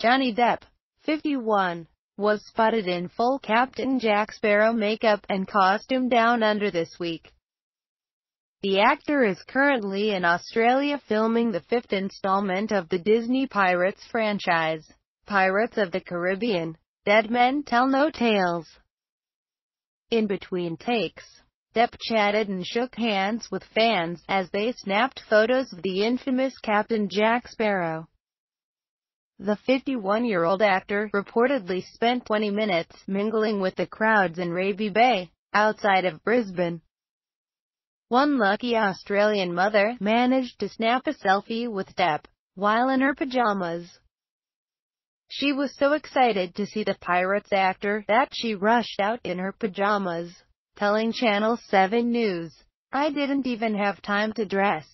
Johnny Depp, 51, was spotted in full Captain Jack Sparrow makeup and costume down under this week. The actor is currently in Australia filming the fifth installment of the Disney Pirates franchise, Pirates of the Caribbean, Dead Men Tell No Tales. In between takes, Depp chatted and shook hands with fans as they snapped photos of the infamous Captain Jack Sparrow. The 51-year-old actor reportedly spent 20 minutes mingling with the crowds in Raby Bay, outside of Brisbane. One lucky Australian mother managed to snap a selfie with Depp, while in her pajamas. She was so excited to see the Pirates actor that she rushed out in her pajamas, telling Channel 7 News, I didn't even have time to dress.